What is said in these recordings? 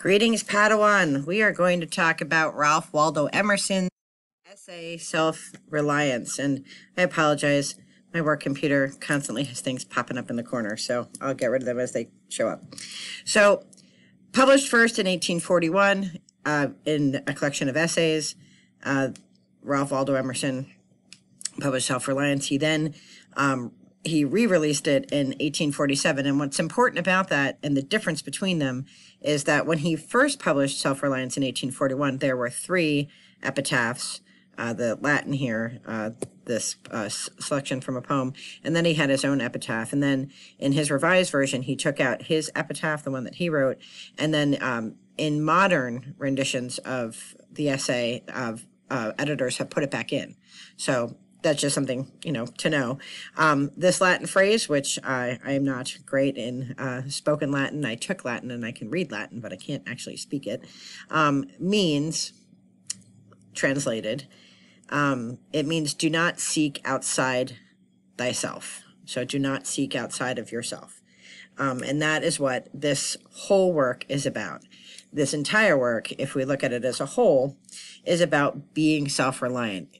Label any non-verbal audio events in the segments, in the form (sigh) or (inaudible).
Greetings, Padawan. We are going to talk about Ralph Waldo Emerson's essay, Self Reliance. And I apologize, my work computer constantly has things popping up in the corner, so I'll get rid of them as they show up. So, published first in 1841 uh, in a collection of essays, uh, Ralph Waldo Emerson published Self Reliance. He then um, he re-released it in 1847 and what's important about that and the difference between them is that when he first published self-reliance in 1841 there were three epitaphs uh, the latin here uh, this uh, selection from a poem and then he had his own epitaph. And then in his revised version he took out his epitaph the one that he wrote and then um, in modern renditions of the essay of uh, editors have put it back in. So that's just something you know to know. Um, this Latin phrase, which I, I am not great in uh, spoken Latin, I took Latin and I can read Latin, but I can't actually speak it, um, means translated. Um, it means do not seek outside thyself. So do not seek outside of yourself. Um, and that is what this whole work is about. This entire work, if we look at it as a whole, is about being self-reliant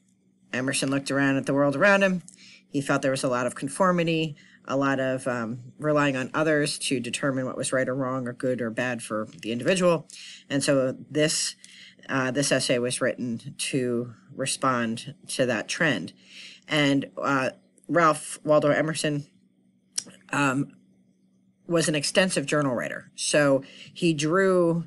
Emerson looked around at the world around him. He felt there was a lot of conformity, a lot of um, relying on others to determine what was right or wrong or good or bad for the individual. And so this uh, this essay was written to respond to that trend. And uh, Ralph Waldo Emerson um, was an extensive journal writer. So he drew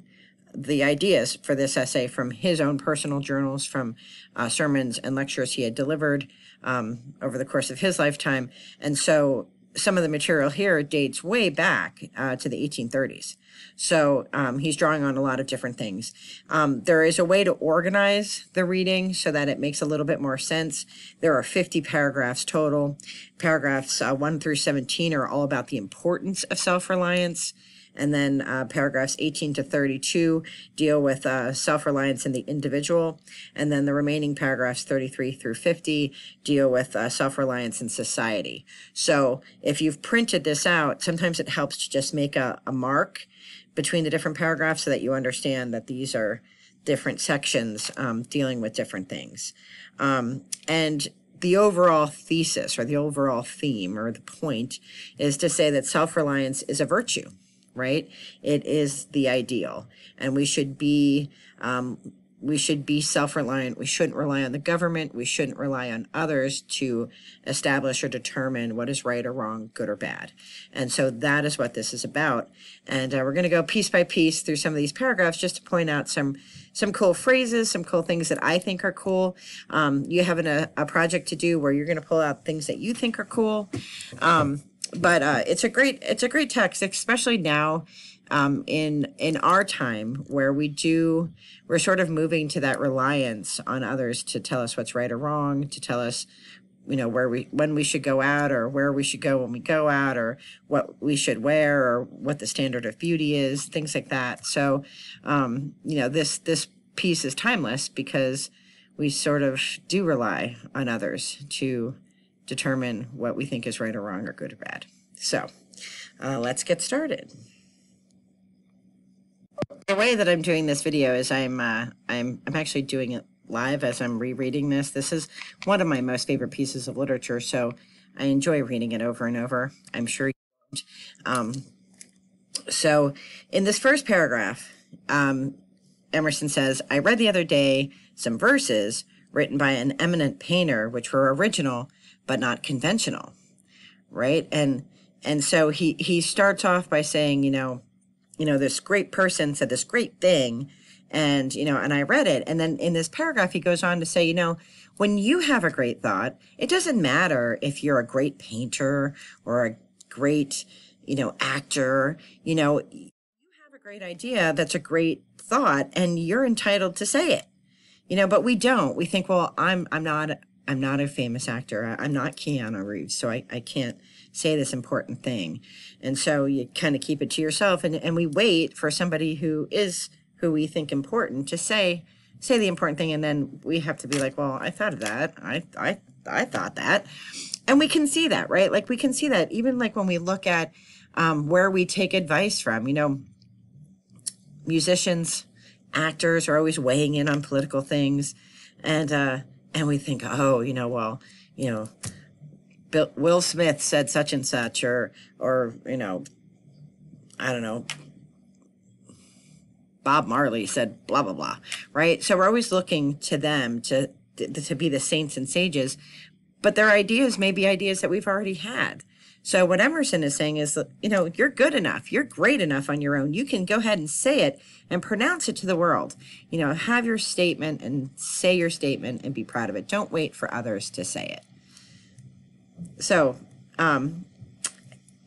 the ideas for this essay from his own personal journals, from uh, sermons and lectures he had delivered um, over the course of his lifetime. And so some of the material here dates way back uh, to the 1830s. So um, he's drawing on a lot of different things. Um, there is a way to organize the reading so that it makes a little bit more sense. There are 50 paragraphs total. Paragraphs uh, 1 through 17 are all about the importance of self-reliance. And then uh, paragraphs 18 to 32 deal with uh, self-reliance in the individual. And then the remaining paragraphs 33 through 50 deal with uh, self-reliance in society. So if you've printed this out, sometimes it helps to just make a, a mark between the different paragraphs so that you understand that these are different sections um, dealing with different things. Um, and the overall thesis or the overall theme or the point is to say that self-reliance is a virtue right? It is the ideal. And we should be, um, we should be self-reliant. We shouldn't rely on the government. We shouldn't rely on others to establish or determine what is right or wrong, good or bad. And so that is what this is about. And uh, we're going to go piece by piece through some of these paragraphs just to point out some some cool phrases, some cool things that I think are cool. Um, you have an, a, a project to do where you're going to pull out things that you think are cool. Um, but uh, it's a great it's a great text, especially now um, in in our time where we do we're sort of moving to that reliance on others to tell us what's right or wrong, to tell us you know where we when we should go out or where we should go when we go out or what we should wear or what the standard of beauty is things like that. So um, you know this this piece is timeless because we sort of do rely on others to determine what we think is right or wrong or good or bad. So uh, let's get started. The way that I'm doing this video is I'm uh, I'm I'm actually doing it live as I'm rereading this. This is one of my most favorite pieces of literature, so I enjoy reading it over and over. I'm sure you don't. Um, so in this first paragraph, um, Emerson says, I read the other day some verses written by an eminent painter, which were original, but not conventional, right? And and so he he starts off by saying, you know, you know, this great person said this great thing, and you know, and I read it, and then in this paragraph he goes on to say, you know, when you have a great thought, it doesn't matter if you're a great painter or a great, you know, actor, you know, you have a great idea that's a great thought and you're entitled to say it. You know, but we don't. We think, well, I'm I'm not I'm not a famous actor. I'm not Keanu Reeves, so I, I can't say this important thing. And so you kind of keep it to yourself and, and we wait for somebody who is who we think important to say say the important thing and then we have to be like, well, I thought of that. I I I thought that. And we can see that, right? Like we can see that even like when we look at um, where we take advice from, you know, musicians, actors are always weighing in on political things, and uh, and we think, oh, you know, well, you know, Bill, Will Smith said such and such, or or you know, I don't know, Bob Marley said blah blah blah, right? So we're always looking to them to to be the saints and sages, but their ideas may be ideas that we've already had. So what Emerson is saying is, you know, you're good enough. You're great enough on your own. You can go ahead and say it and pronounce it to the world. You know, have your statement and say your statement and be proud of it. Don't wait for others to say it. So, um,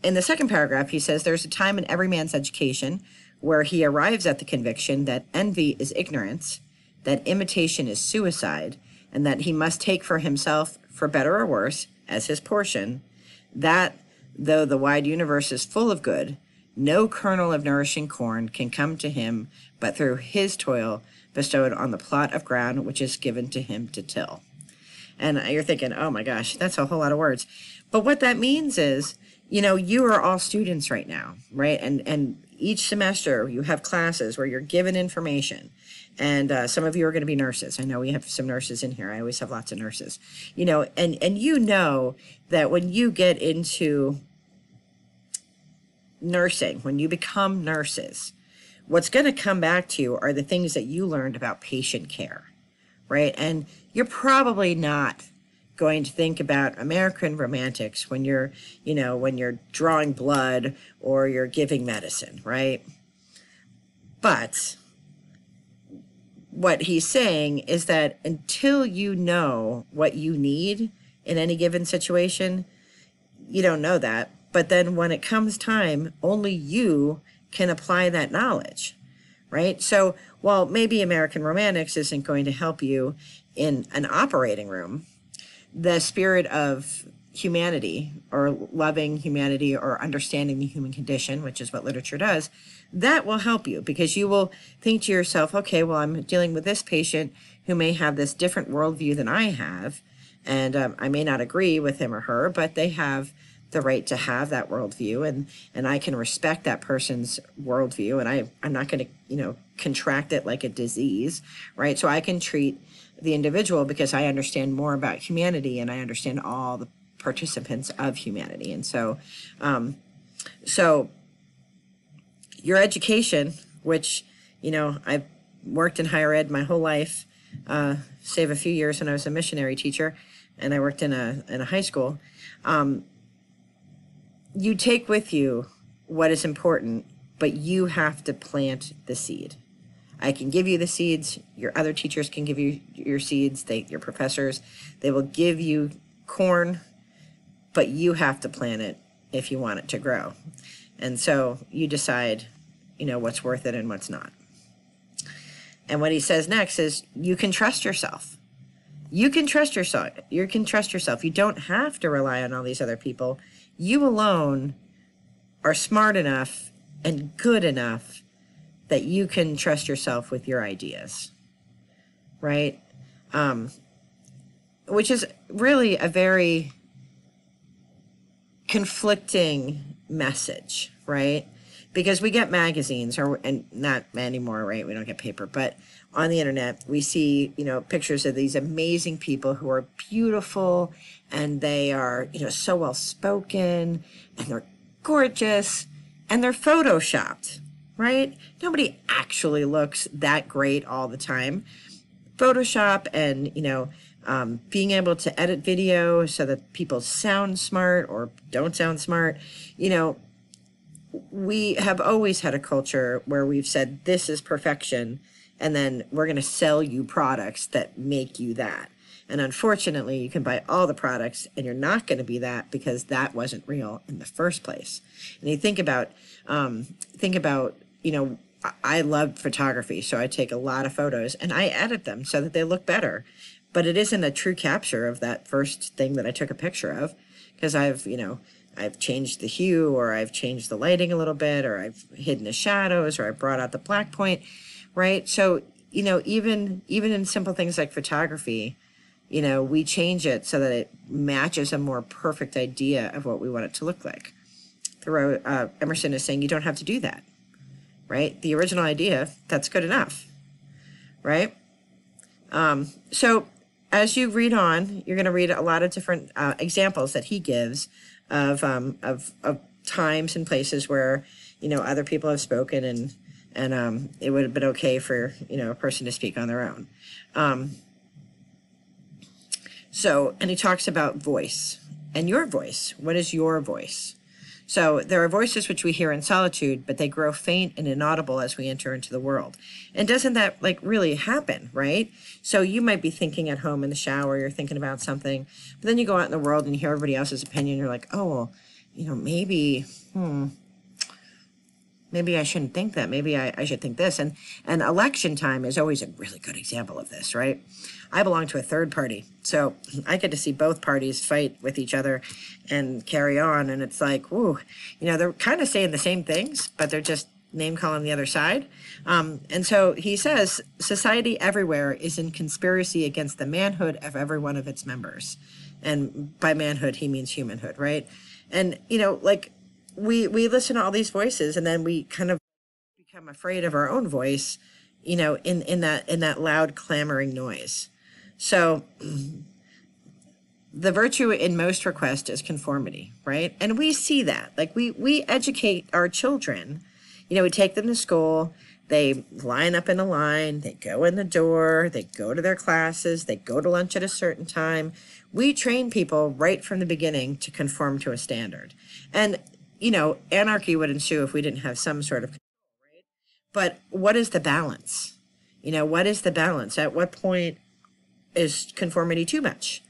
in the second paragraph, he says, There's a time in every man's education where he arrives at the conviction that envy is ignorance, that imitation is suicide, and that he must take for himself, for better or worse, as his portion, that though the wide universe is full of good, no kernel of nourishing corn can come to him but through his toil bestowed on the plot of ground which is given to him to till. And you're thinking, oh my gosh, that's a whole lot of words. But what that means is, you know, you are all students right now, right? And and each semester you have classes where you're given information and uh, some of you are going to be nurses i know we have some nurses in here i always have lots of nurses you know and and you know that when you get into nursing when you become nurses what's going to come back to you are the things that you learned about patient care right and you're probably not going to think about American romantics when you're, you know, when you're drawing blood or you're giving medicine, right? But what he's saying is that until you know what you need in any given situation, you don't know that. But then when it comes time, only you can apply that knowledge, right? So while maybe American Romantics isn't going to help you in an operating room, the spirit of humanity or loving humanity or understanding the human condition, which is what literature does, that will help you because you will think to yourself, okay, well, I'm dealing with this patient who may have this different worldview than I have. And um, I may not agree with him or her, but they have the right to have that worldview and and I can respect that person's worldview and I I'm not going to you know contract it like a disease right so I can treat the individual because I understand more about humanity and I understand all the participants of humanity and so um, so your education, which, you know, I've worked in higher ed my whole life, uh, save a few years when I was a missionary teacher, and I worked in a, in a high school. Um, you take with you what is important, but you have to plant the seed. I can give you the seeds. Your other teachers can give you your seeds. They, your professors, they will give you corn, but you have to plant it if you want it to grow. And so you decide you know, what's worth it and what's not. And what he says next is you can trust yourself. You can trust yourself. You can trust yourself. You don't have to rely on all these other people. You alone are smart enough and good enough that you can trust yourself with your ideas. Right? Um, which is really a very conflicting message, right? Because we get magazines or and not anymore right? We don't get paper but on the internet we see you know pictures of these amazing people who are beautiful and they are you know so well spoken and they're gorgeous and they're photoshopped right? Nobody actually looks that great all the time. Photoshop and you know um, being able to edit video so that people sound smart or don't sound smart you know we have always had a culture where we've said this is perfection and then we're going to sell you products that make you that. And unfortunately you can buy all the products and you're not going to be that because that wasn't real in the first place. And you think about um, think about you know i love photography so i take a lot of photos and i edit them so that they look better. But it isn't a true capture of that first thing that i took a picture of because i've you know I've changed the hue or I've changed the lighting a little bit or I've hidden the shadows or I brought out the black point, right? So, you know, even even in simple things like photography, you know, we change it so that it matches a more perfect idea of what we want it to look like. Thoreau, uh, Emerson is saying you don't have to do that. right? The original idea, that's good enough, right? Um, so as you read on, you're going to read a lot of different uh, examples that he gives of, um, of, of times and places where, you know, other people have spoken and, and um, it would have been okay for, you know, a person to speak on their own. Um, so, and he talks about voice and your voice. What is your voice? So there are voices which we hear in solitude, but they grow faint and inaudible as we enter into the world. And doesn't that like really happen, right? So you might be thinking at home in the shower, you're thinking about something, but then you go out in the world and hear everybody else's opinion. You're like, oh, well, you know, maybe, hmm, maybe I shouldn't think that. Maybe I, I should think this. And and election time is always a really good example of this, right? I belong to a third party, so I get to see both parties fight with each other and carry on. And it's like, whoo, you know, they're kind of saying the same things, but they're just name calling the other side. Um, and so he says, society everywhere is in conspiracy against the manhood of every one of its members. And by manhood, he means humanhood, right? And you know, like we we listen to all these voices and then we kind of become afraid of our own voice you know in in that in that loud clamoring noise. So (clears throat) the virtue in most request is conformity right? And we see that. Like we we educate our children. You know we take them to school. They line up in a line. They go in the door. They go to their classes. They go to lunch at a certain time. We train people right from the beginning to conform to a standard. And you know, anarchy would ensue if we didn't have some sort of control, right? But what is the balance? You know, what is the balance? At what point is conformity too much?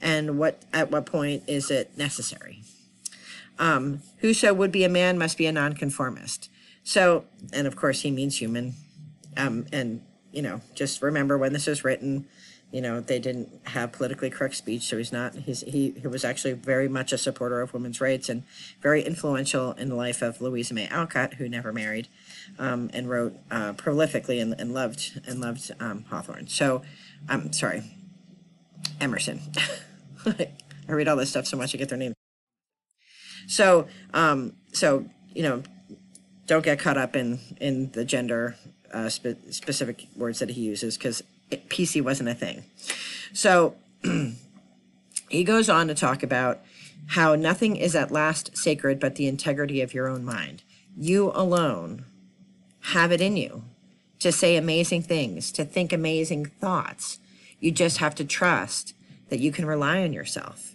And what at what point is it necessary? Um, whoso would be a man must be a nonconformist. So, and of course, he means human. Um, and you know, just remember when this was written, you know, they didn't have politically correct speech, so he's not. He's, he he was actually very much a supporter of women's rights and very influential in the life of Louisa May Alcott, who never married, um, and wrote uh, prolifically and, and loved and loved um, Hawthorne. So, I'm um, sorry, Emerson. (laughs) I read all this stuff so much I get their names. So, um, so you know, don't get caught up in in the gender uh, spe- specific words that he uses because PC wasn't a thing. So (clears throat) he goes on to talk about how nothing is at last sacred but the integrity of your own mind. You alone have it in you to say amazing things, to think amazing thoughts. You just have to trust that you can rely on yourself.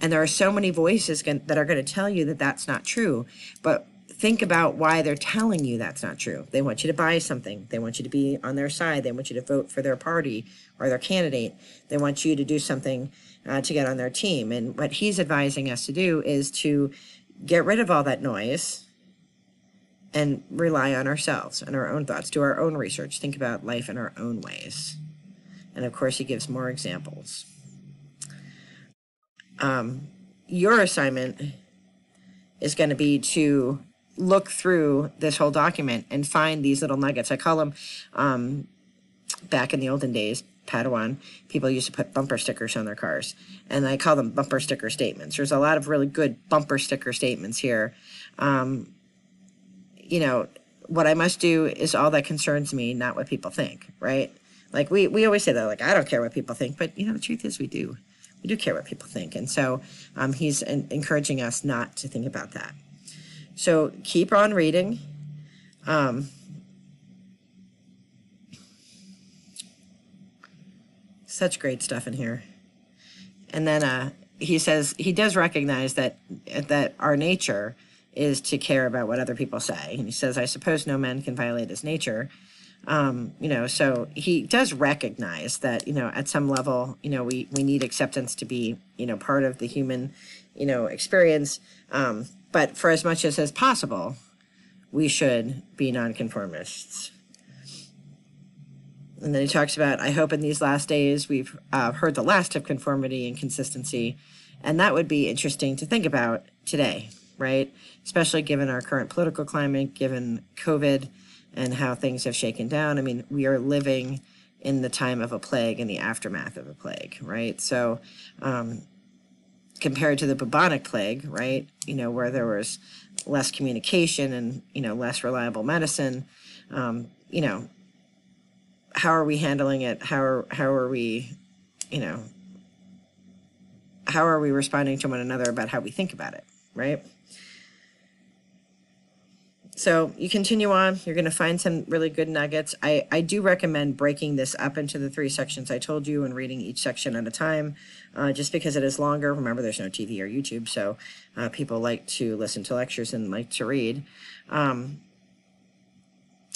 And there are so many voices that are going to tell you that that's not true. But think about why they're telling you that's not true. They want you to buy something. They want you to be on their side. They want you to vote for their party or their candidate. They want you to do something uh, to get on their team. And what he's advising us to do is to get rid of all that noise and rely on ourselves and our own thoughts, do our own research, think about life in our own ways. And of course, he gives more examples. Um, your assignment is going to be to look through this whole document and find these little nuggets. I call them, um, back in the olden days, Padawan, people used to put bumper stickers on their cars, and I call them bumper sticker statements. There's a lot of really good bumper sticker statements here. Um, you know, what I must do is all that concerns me, not what people think, right? Like we, we always say that, like, I don't care what people think, but you know, the truth is we do. We do care what people think. And so um, he's encouraging us not to think about that. So keep on reading. Um, such great stuff in here. And then uh, he says he does recognize that that our nature is to care about what other people say. And he says, I suppose no man can violate his nature. Um, you know, so he does recognize that, you know, at some level, you know, we, we need acceptance to be, you know, part of the human, you know, experience. Um, but for as much as is possible, we should be nonconformists. And then he talks about, I hope in these last days we've uh, heard the last of conformity and consistency. And that would be interesting to think about today, right? Especially given our current political climate, given COVID and how things have shaken down. I mean, we are living in the time of a plague and the aftermath of a plague, right? So, um, compared to the bubonic plague, right? You know, where there was less communication and you know less reliable medicine. Um, you know how are we handling it? How are how are we you know how are we responding to one another about how we think about it right so you continue on you're going to find some really good nuggets. I i do recommend breaking this up into the three sections i told you and reading each section at a time uh, just because it is longer. Remember there's no tv or youtube so uh, people like to listen to lectures and like to read. Um,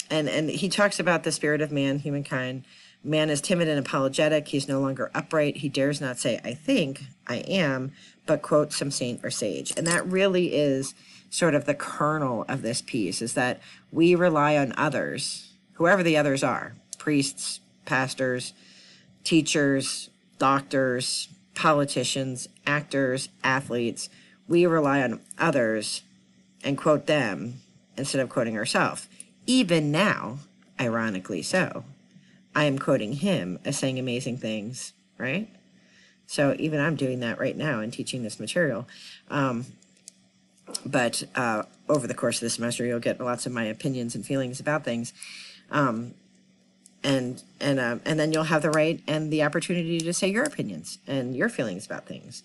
and and he talks about the spirit of man humankind man is timid and apologetic he's no longer upright he dares not say i think i am but quote some saint or sage and that really is sort of the kernel of this piece is that we rely on others, whoever the others are priests, pastors, teachers, doctors, politicians, actors, athletes. We rely on others and quote them instead of quoting ourselves. Even now, ironically so, I am quoting him as saying amazing things, right? So even I'm doing that right now and teaching this material. Um, but uh, over the course of the semester, you'll get lots of my opinions and feelings about things. Um, and and um, and then you'll have the right and the opportunity to say your opinions and your feelings about things.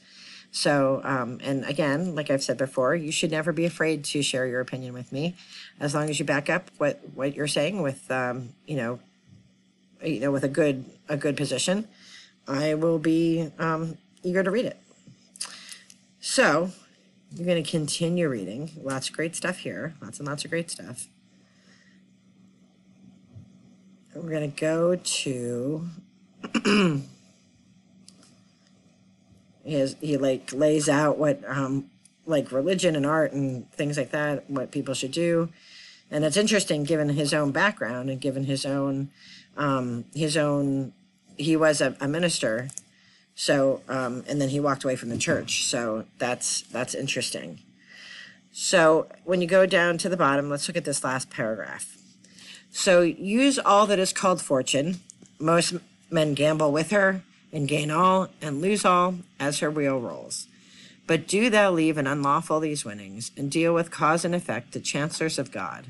So um, and again, like I've said before, you should never be afraid to share your opinion with me, as long as you back up what what you're saying with um, you know, you know, with a good a good position. I will be um, eager to read it. So you're going to continue reading. Lots of great stuff here. Lots and lots of great stuff. We're going to go to. (clears throat) he, has, he like lays out what um, like religion and art and things like that, what people should do. And it's interesting given his own background and given his own, um, his own, he was a, a minister so, um, and then he walked away from the church. So that's that's interesting. So when you go down to the bottom, let's look at this last paragraph. So use all that is called fortune. Most men gamble with her and gain all and lose all as her wheel rolls. But do thou leave and unlawful these winnings and deal with cause and effect the chancellors of God.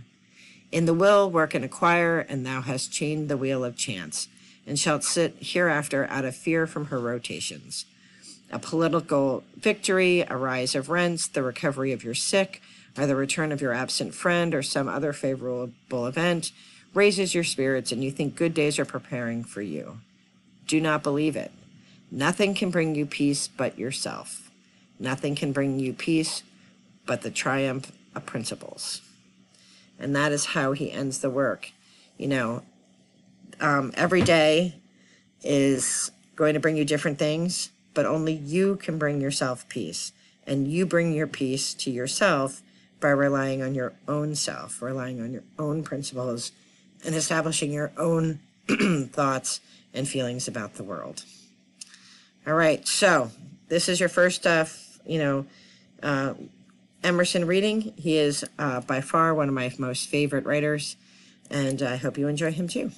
In the will work and acquire, and thou hast chained the wheel of chance and shalt sit hereafter out of fear from her rotations. A political victory, a rise of rents, the recovery of your sick, or the return of your absent friend, or some other favorable event raises your spirits and you think good days are preparing for you. Do not believe it. Nothing can bring you peace but yourself. Nothing can bring you peace but the triumph of principles. And that is how he ends the work. You know, um, every day is going to bring you different things, but only you can bring yourself peace. And you bring your peace to yourself by relying on your own self, relying on your own principles, and establishing your own (clears throat) thoughts and feelings about the world. All right, so this is your first, uh, you know, uh, Emerson reading. He is uh, by far one of my most favorite writers, and I hope you enjoy him too.